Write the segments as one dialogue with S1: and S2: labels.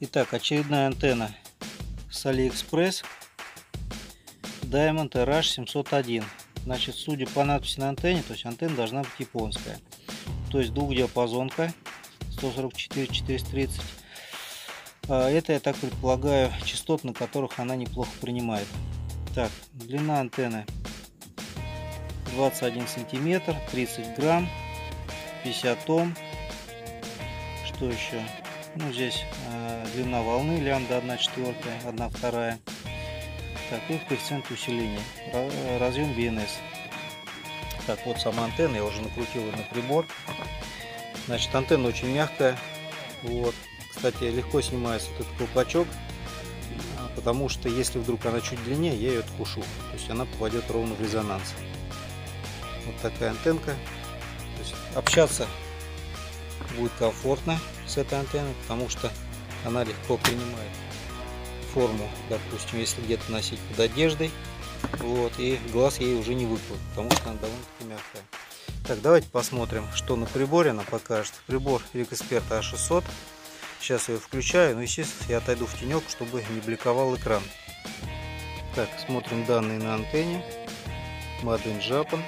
S1: Итак, очередная антенна с AliExpress Diamond RH 701. Значит, судя по надписи на антенне, то есть антенна должна быть японская. То есть двухдиапазонка 144-430. А, это, я так предполагаю, частот, на которых она неплохо принимает. Так, длина антенны 21 сантиметр, 30 грамм, 50 Ом. Что еще? Ну, здесь э, длина волны лямбда 1 четвертая, 1 вторая. Так, и коэффициент усиления. Разъем BNS. Так, вот сама антенна, я уже накрутил ее на прибор. Значит, антенна очень мягкая. Вот. Кстати, легко снимается вот этот колпачок, а, потому что если вдруг она чуть длиннее, я ее откушу. То есть она попадет ровно в резонанс. Вот такая антенка. То есть общаться будет комфортно с этой антенной, потому что она легко принимает форму, допустим, если где-то носить под одеждой. Вот, и глаз ей уже не выплыл, потому что она довольно-таки мягкая. Так, давайте посмотрим, что на приборе она покажет. Прибор Викэксперт А600. Сейчас я его включаю, но, естественно, я отойду в тенек, чтобы не бликовал экран. Так, смотрим данные на антенне. Made in Japan.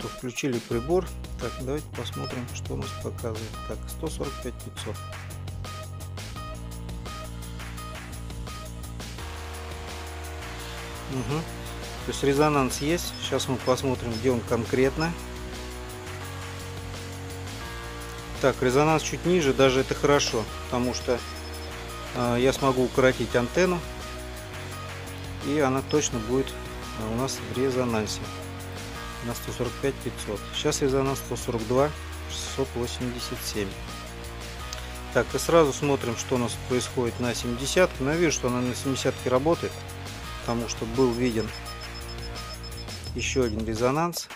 S1: Что включили прибор. Так, давайте посмотрим, что у нас показывает. Так, 145 500. Угу. То есть резонанс есть. Сейчас мы посмотрим, где он конкретно. Так, резонанс чуть ниже, даже это хорошо, потому что э, я смогу укоротить антенну, и она точно будет у нас в резонансе на 145 500 сейчас резонанс 142 687 так и сразу смотрим что у нас происходит на 70 но я вижу что она на 70 работает потому что был виден еще один резонанс.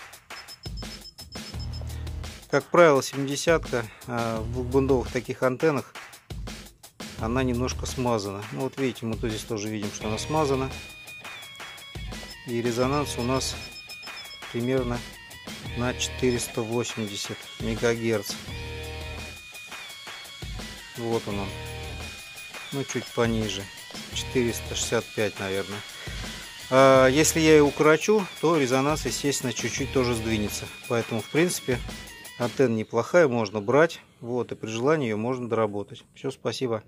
S1: Как правило 70 а, в двухбандовых таких антеннах она немножко смазана. Ну вот видите мы тут здесь тоже видим что она смазана. И резонанс у нас примерно на 480 мегагерц. Вот он он. Ну, чуть пониже. 465, наверное. А если я его укорочу, то резонанс, естественно, чуть-чуть тоже сдвинется. Поэтому, в принципе, антенна неплохая, можно брать. Вот, и при желании ее можно доработать. Все, спасибо.